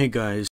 Hey guys,